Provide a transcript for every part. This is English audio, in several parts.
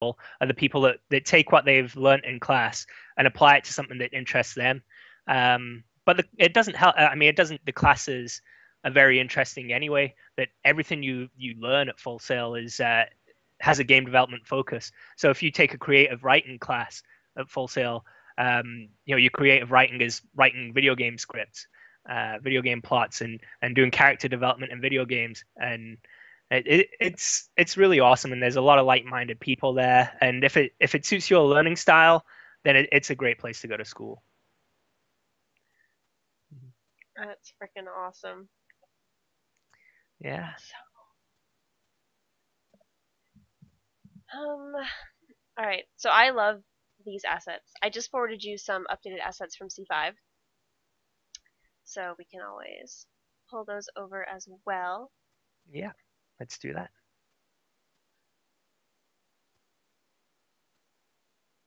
are the people that, that take what they've learned in class and apply it to something that interests them. Um, but the, it doesn't help. I mean, it doesn't. The classes are very interesting anyway. That everything you you learn at Full Sail is uh, has a game development focus. So if you take a creative writing class at Full Sail, um, you know your creative writing is writing video game scripts, uh, video game plots, and and doing character development in video games and it, it, it's it's really awesome, and there's a lot of like-minded people there. And if it if it suits your learning style, then it, it's a great place to go to school. That's freaking awesome. Yeah. Um. All right. So I love these assets. I just forwarded you some updated assets from C5. So we can always pull those over as well. Yeah. Let's do that.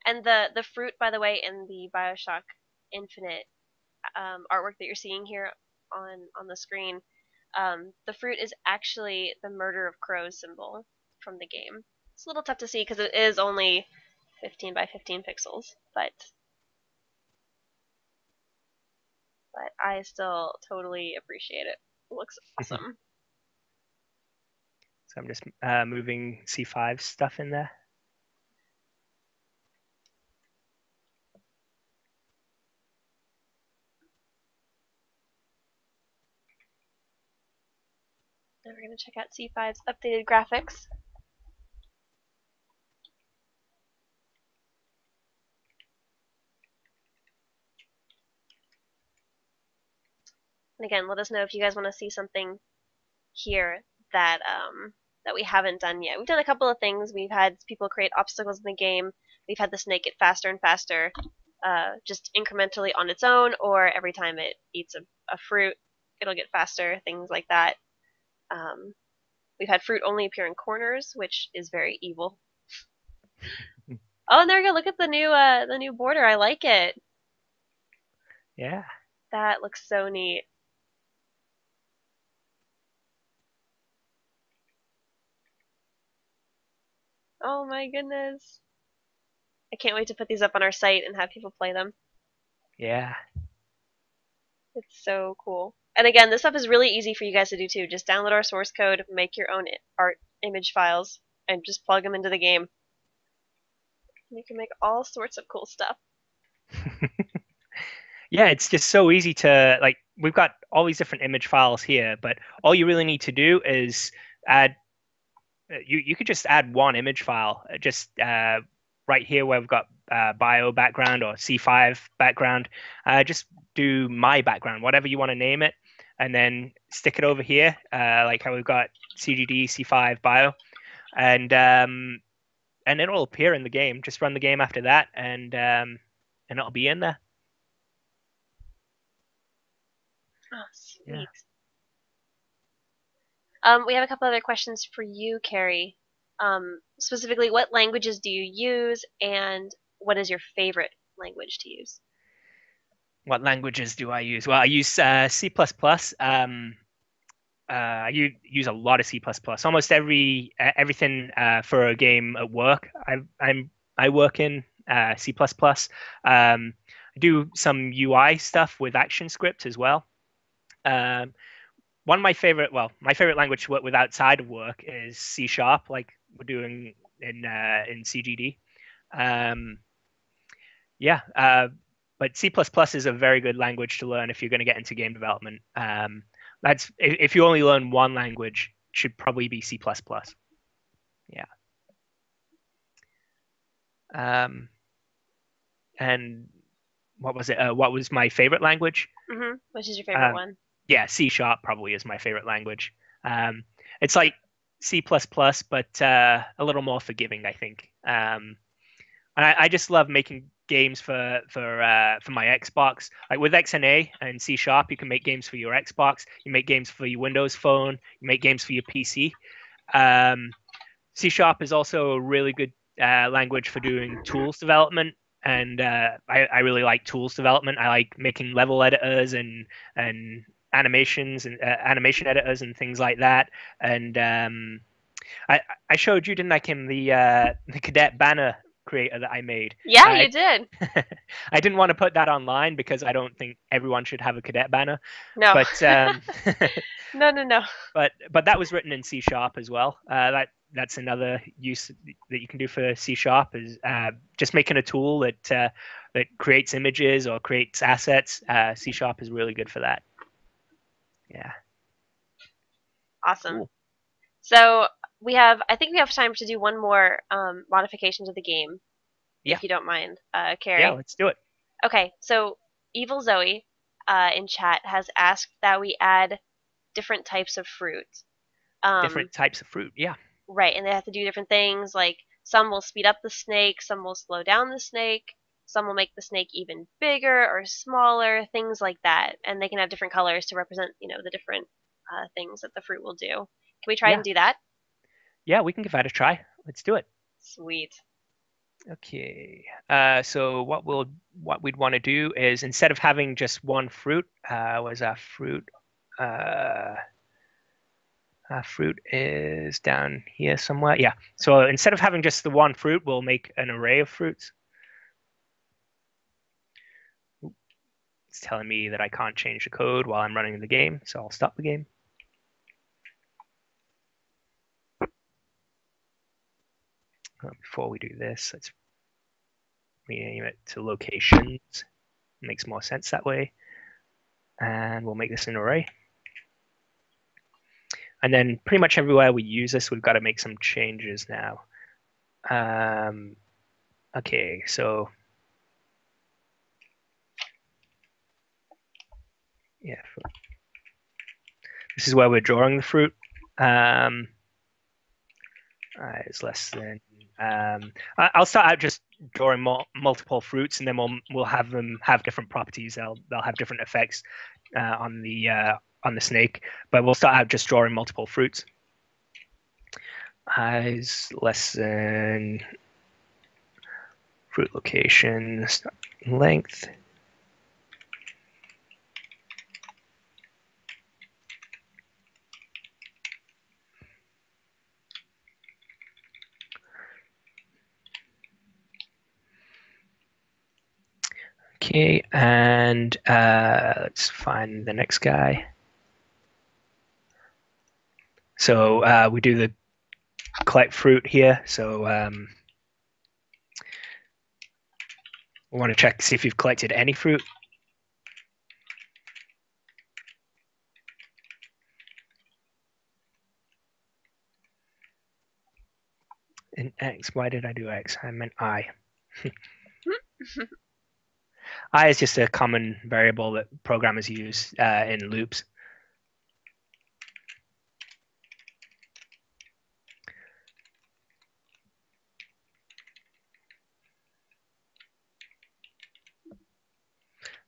And the the fruit, by the way, in the Bioshock Infinite um, artwork that you're seeing here on on the screen, um, the fruit is actually the murder of crows symbol from the game. It's a little tough to see because it is only 15 by 15 pixels, but but I still totally appreciate it. It looks awesome. So I'm just uh, moving C5 stuff in there. Now we're going to check out C5's updated graphics. And again, let us know if you guys want to see something here that um, that we haven't done yet. We've done a couple of things. We've had people create obstacles in the game. We've had the snake get faster and faster, uh, just incrementally on its own, or every time it eats a, a fruit, it'll get faster. Things like that. Um, we've had fruit only appear in corners, which is very evil. oh, and there we go. Look at the new uh, the new border. I like it. Yeah. That looks so neat. Oh my goodness. I can't wait to put these up on our site and have people play them. Yeah. It's so cool. And again, this stuff is really easy for you guys to do too. Just download our source code, make your own art image files, and just plug them into the game. You can make all sorts of cool stuff. yeah, it's just so easy to like. We've got all these different image files here, but all you really need to do is add you you could just add one image file uh, just uh, right here where we've got uh, bio background or C5 background. Uh, just do my background, whatever you want to name it, and then stick it over here, uh, like how we've got CGD C5 bio, and um, and it'll appear in the game. Just run the game after that, and um, and it'll be in there. Oh, sweet. Yeah. Um, we have a couple other questions for you, Carrie. Um, specifically, what languages do you use, and what is your favorite language to use? What languages do I use? Well, I use uh, C++. Um, uh, I use, a lot of C++. Almost every uh, everything for a game at work, I, I'm I work in uh, C++. Um, I do some UI stuff with ActionScript as well. Um, one of my favorite, well, my favorite language to work with outside of work is C sharp, like we're doing in uh, in CGD. Um, yeah, uh, but C++ plus is a very good language to learn if you're going to get into game development. Um, that's if you only learn one language, should probably be C++. Yeah. Um, and what was it? Uh, what was my favorite language? Mm-hmm. Which is your favorite uh, one? Yeah, C sharp probably is my favorite language. Um, it's like C but uh, a little more forgiving, I think. Um, and I, I, just love making games for for uh, for my Xbox. Like with XNA and C sharp, you can make games for your Xbox. You make games for your Windows Phone. You make games for your PC. Um, C sharp is also a really good uh, language for doing tools development and uh, I, I, really like tools development. I like making level editors and and animations and uh, animation editors and things like that. And um, I I showed you, didn't I, Kim, the uh, the cadet banner creator that I made. Yeah, I- you did. I didn't want to put that online because I don't think everyone should have a cadet banner. No. But um, no, no, no. but but that was written in C sharp as well. Uh, that that's another use that you can do for C sharp is uh, just making a tool that uh, that creates images or creates assets. Uh, C sharp is really good for that. Yeah. Awesome. Cool. So we have, I think we have time to do one more um, modification to the game, Yeah. if you don't mind, uh, Carrie. Yeah, let's do it. Okay, so Evil Zoe uh, in chat has asked that we add different types of fruit. Um, Different types of fruit. Yeah. Right, and they have to do different things. Like some will speed up the snake, some will slow down the snake, some will make the snake even bigger or smaller, things like that. And they can have different colors to represent, you know, the different uh, things that the fruit will do. Can we try Yeah. and do that? Yeah, we can give that a try. Let's do it. Sweet. Okay. Uh, so what we'll what we'd want to do is instead of having just one fruit, uh, was our fruit? Uh, our fruit is down here somewhere. Yeah. So instead of having just the one fruit, we'll make an array of fruits. It's telling me that I can't change the code while I'm running the game, so I'll stop the game. Uh, before we do this, let's rename it to locations. Makes more sense that way. And we'll make this an array. And then pretty much everywhere we use this, we've got to make some changes now. Um, okay, so yeah, this is where we're drawing the fruit. Um, uh, it's less than. Um, I- I'll start out just drawing mul- multiple fruits, and then we'll we'll have them have different properties. They'll they'll have different effects uh, on the uh, on the snake. But we'll start out just drawing multiple fruits. Eyes less than fruit locations length. Okay, and uh, let's find the next guy. So uh, we do the collect fruit here. So um, we want to check see if you've collected any fruit. In X, why did I do X? I meant I. I is just a common variable that programmers use uh, in loops.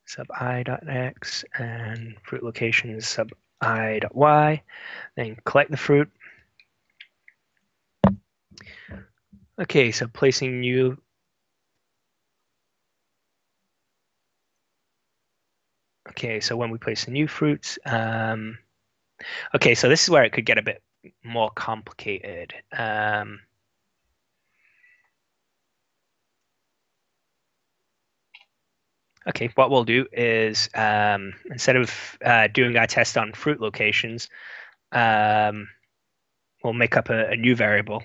Sub i dot x and fruit location is sub i dot y. Then collect the fruit. Okay, so placing new Okay, so when we place the new fruits, um, okay, so this is where it could get a bit more complicated. Um, okay, what we'll do is um, instead of uh, doing our test on fruit locations, um, we'll make up a, a new variable.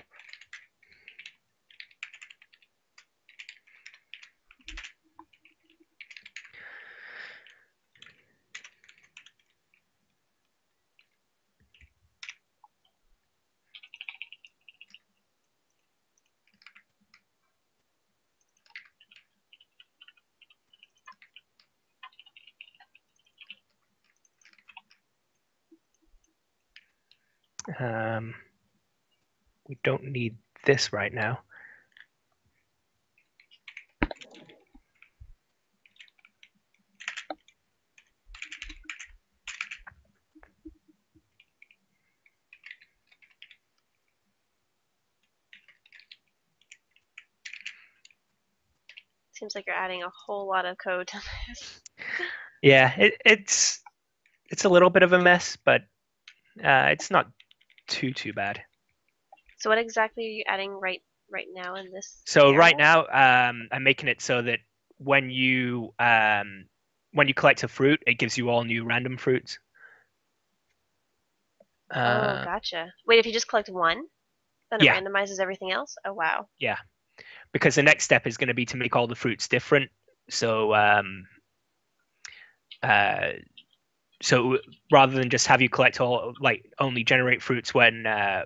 Um, we don't need this right now. Seems like you're adding a whole lot of code to this. Yeah, it, it's it's a little bit of a mess, but uh, it's not too too bad. So what exactly are you adding right right now in this? So area? right now, um, I'm making it so that when you um, when you collect a fruit, it gives you all new random fruits. Oh, Uh, gotcha. Wait, if you just collect one, then it Yeah. randomizes everything else? Oh, wow. Yeah, because the next step is going to be to make all the fruits different. So, um, uh, so rather than just have you collect all, like only generate fruits when uh,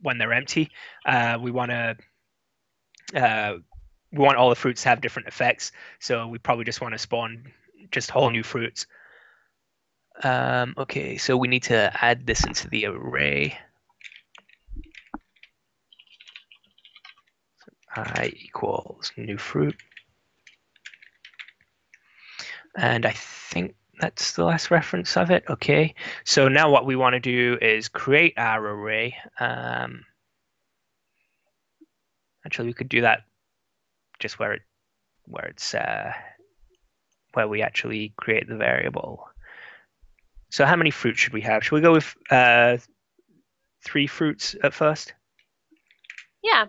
when they're empty, uh, we want to uh, we want all the fruits to have different effects. So we probably just want to spawn just whole new fruits. Um, okay, so we need to add this into the array. i equals new fruit. And I think that's the last reference of it. Okay, so now what we want to do is create our array. Um, actually, we could do that just where it where it's uh, where we actually create the variable. So how many fruits should we have? Should we go with uh, three fruits at first? Yeah,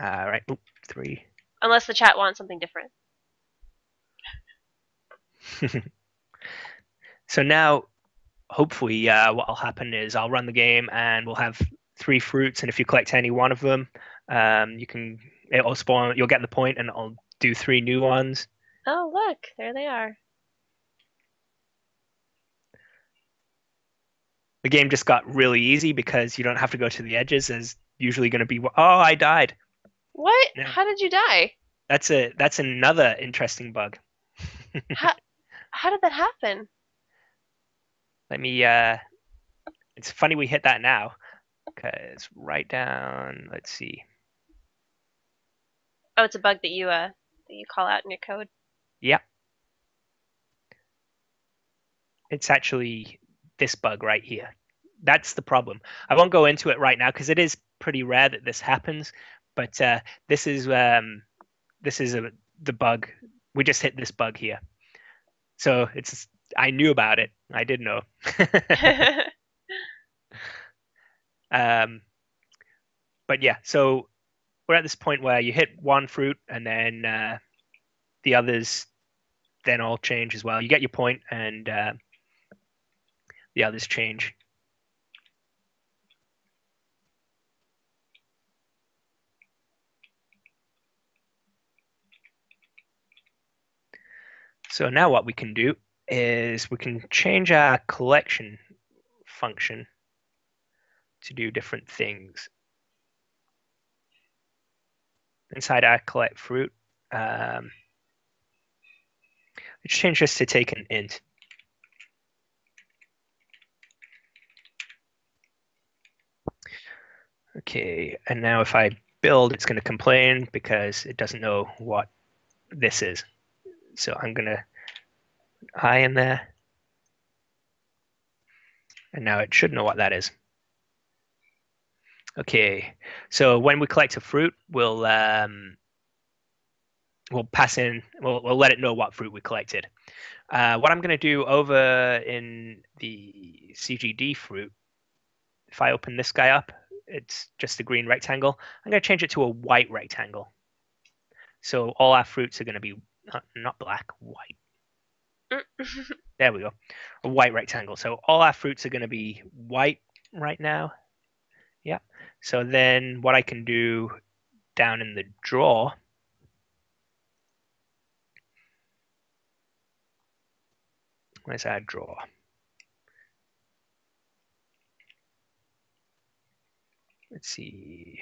All right, Oop, three. unless the chat wants something different. so now, hopefully, uh, what will happen is I'll run the game and we'll have three fruits, and if you collect any one of them, um, you can it'll spawn. You'll get the point, and I'll do three new ones. Oh, look, there they are. The game just got really easy because you don't have to go to the edges. There's usually going to be oh, I died. What? Yeah. How did you die? That's a that's another interesting bug. How did that happen? Let me. Uh, it's funny we hit that now, because right down. Let's see. Oh, it's a bug that you uh that you call out in your code. Yeah. It's actually this bug right here. That's the problem. I won't go into it right now because it is pretty rare that this happens. But uh, this is um, this is a, the bug. We just hit this bug here. So it's I knew about it. I did know. um, but yeah, so we're at this point where you hit one fruit and then uh, the others then all change as well. You get your point and uh, the others change. So now what we can do is we can change our collection function to do different things. Inside our collect fruit, um, let's change this to take an int. Okay, and now if I build, it's going to complain because it doesn't know what this is. So I'm going to I in there. And now it should know what that is. Okay, so when we collect a fruit, we'll um, we'll pass in, we'll, we'll let it know what fruit we collected. Uh, what I'm going to do over in the CGD fruit, if I open this guy up, it's just a green rectangle. I'm going to change it to a white rectangle. So all our fruits are going to be not, not black, white. Mm. There we go. A white rectangle. So all our fruits are going to be white right now. Yeah. So then what I can do down in the draw Where's our draw? Let's see.